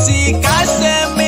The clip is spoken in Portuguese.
se casar.